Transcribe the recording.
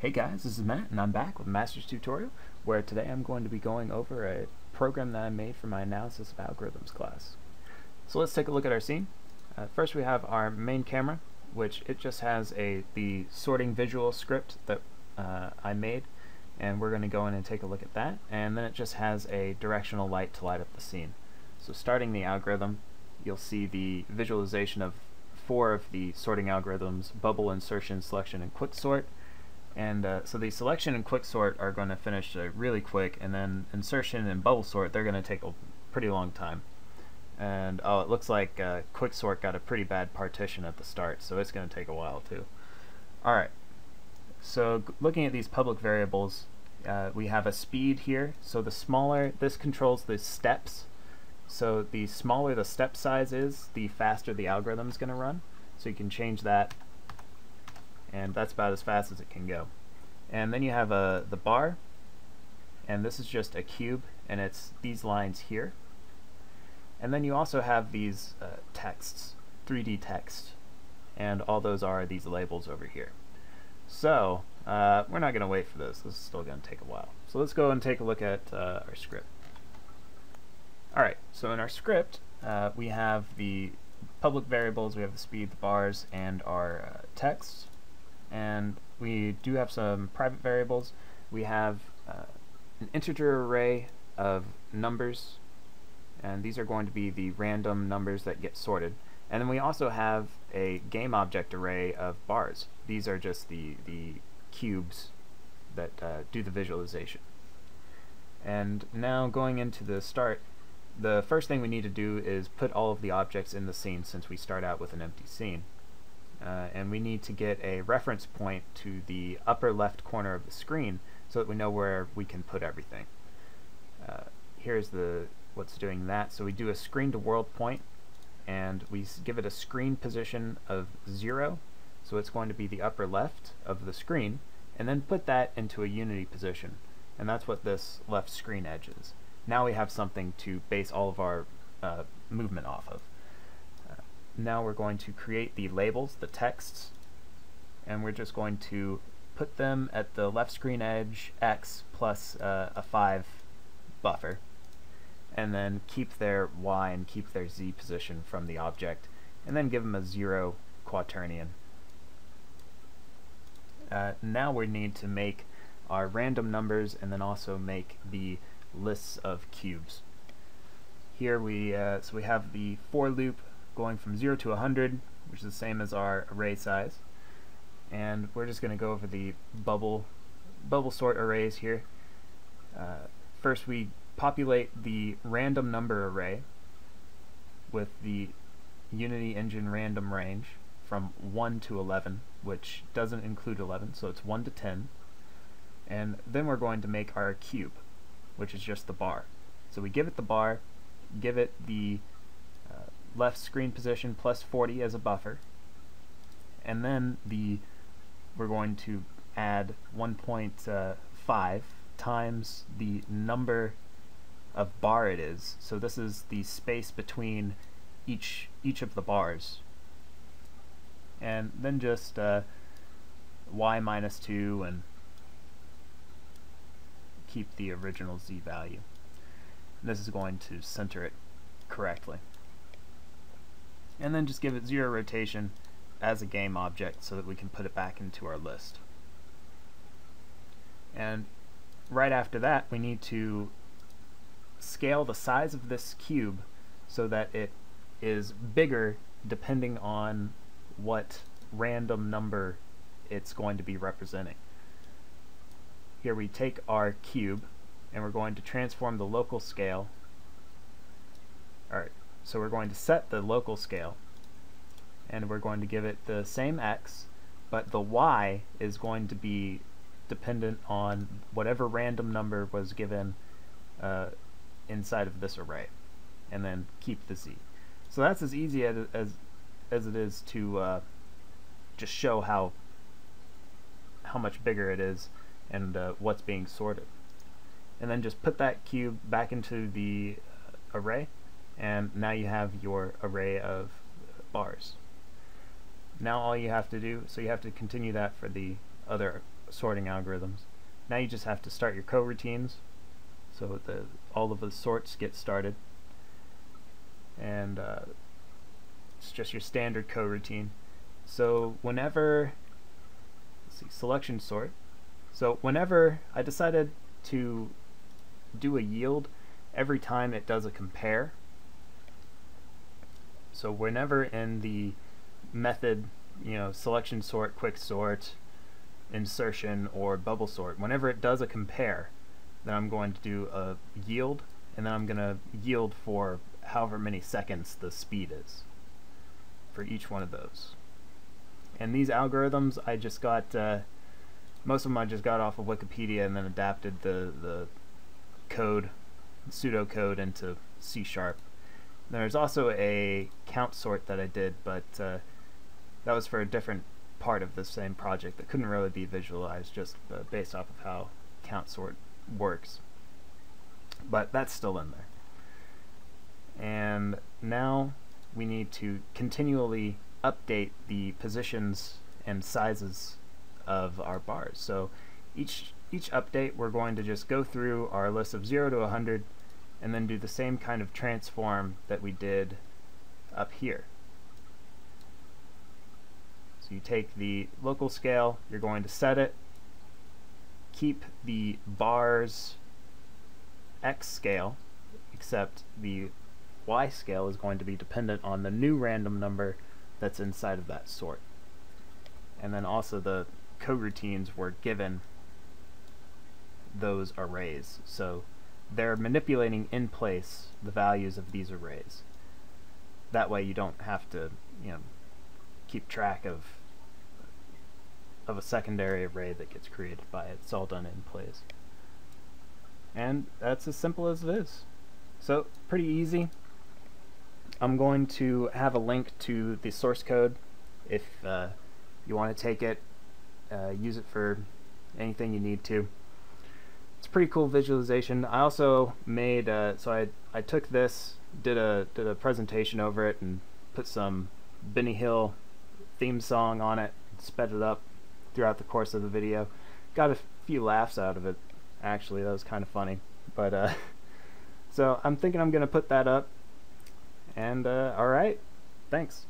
Hey guys, this is Matt, and I'm back with Master's Tutorial, where today I'm going to be going over a program that I made for my Analysis of Algorithms class. So let's take a look at our scene. Uh, first we have our main camera, which it just has a the sorting visual script that uh, I made, and we're going to go in and take a look at that, and then it just has a directional light to light up the scene. So starting the algorithm, you'll see the visualization of four of the sorting algorithms, bubble, insertion, selection, and quicksort, and uh, so the selection and quick sort are going to finish uh, really quick, and then insertion and bubble sort, they're going to take a pretty long time. And oh, it looks like uh, quicksort got a pretty bad partition at the start, so it's going to take a while too. Alright, so looking at these public variables, uh, we have a speed here. So the smaller, this controls the steps. So the smaller the step size is, the faster the algorithm is going to run. So you can change that and that's about as fast as it can go. And then you have uh, the bar, and this is just a cube, and it's these lines here. And then you also have these uh, texts, 3D text, and all those are these labels over here. So, uh, we're not going to wait for this. This is still going to take a while. So let's go and take a look at uh, our script. Alright, so in our script, uh, we have the public variables, we have the speed, the bars, and our uh, text and we do have some private variables. We have uh, an integer array of numbers, and these are going to be the random numbers that get sorted. And then we also have a game object array of bars. These are just the, the cubes that uh, do the visualization. And now going into the start, the first thing we need to do is put all of the objects in the scene since we start out with an empty scene uh, and we need to get a reference point to the upper left corner of the screen so that we know where we can put everything. Uh, here's the what's doing that. So we do a screen to world point and we give it a screen position of 0 so it's going to be the upper left of the screen and then put that into a unity position and that's what this left screen edge is. Now we have something to base all of our uh, movement off of now we're going to create the labels, the texts, and we're just going to put them at the left screen edge x plus uh, a 5 buffer and then keep their y and keep their z position from the object and then give them a 0 quaternion. Uh, now we need to make our random numbers and then also make the lists of cubes. Here we uh, so we have the for loop going from 0 to 100, which is the same as our array size. And we're just going to go over the bubble, bubble sort arrays here. Uh, first we populate the random number array with the Unity Engine random range from 1 to 11, which doesn't include 11, so it's 1 to 10. And then we're going to make our cube, which is just the bar. So we give it the bar, give it the left screen position plus 40 as a buffer. And then the we're going to add 1.5 times the number of bar it is. So this is the space between each each of the bars. And then just uh, y minus 2 and keep the original z value. And this is going to center it correctly and then just give it zero rotation as a game object so that we can put it back into our list. And right after that we need to scale the size of this cube so that it is bigger depending on what random number it's going to be representing. Here we take our cube and we're going to transform the local scale. Alright, so we're going to set the local scale and we're going to give it the same x but the y is going to be dependent on whatever random number was given uh, inside of this array and then keep the z. So that's as easy as, as, as it is to uh, just show how how much bigger it is and uh, what's being sorted. And then just put that cube back into the uh, array and now you have your array of bars. Now all you have to do, so you have to continue that for the other sorting algorithms. Now you just have to start your coroutines so the all of the sorts get started and uh, it's just your standard coroutine. So whenever let's see, selection sort. So whenever I decided to do a yield every time it does a compare. So whenever in the method, you know, selection sort, quick sort, insertion, or bubble sort, whenever it does a compare, then I'm going to do a yield, and then I'm going to yield for however many seconds the speed is for each one of those. And these algorithms, I just got, uh, most of them I just got off of Wikipedia and then adapted the, the code, pseudocode into C Sharp. There's also a count sort that I did, but uh, that was for a different part of the same project that couldn't really be visualized just uh, based off of how count sort works. But that's still in there. And now we need to continually update the positions and sizes of our bars. So each each update we're going to just go through our list of 0 to 100 and then do the same kind of transform that we did up here. So you take the local scale, you're going to set it, keep the bars x scale, except the y scale is going to be dependent on the new random number that's inside of that sort. And then also the coroutines were given those arrays. So they're manipulating in place the values of these arrays. That way you don't have to, you know, keep track of of a secondary array that gets created by it. It's all done in place. And that's as simple as it is. So pretty easy. I'm going to have a link to the source code if uh, you want to take it, uh, use it for anything you need to. It's a pretty cool visualization. I also made, uh, so I, I took this, did a, did a presentation over it and put some Benny Hill theme song on it, sped it up throughout the course of the video. Got a few laughs out of it, actually, that was kind of funny. But, uh, so I'm thinking I'm going to put that up and uh, alright, thanks.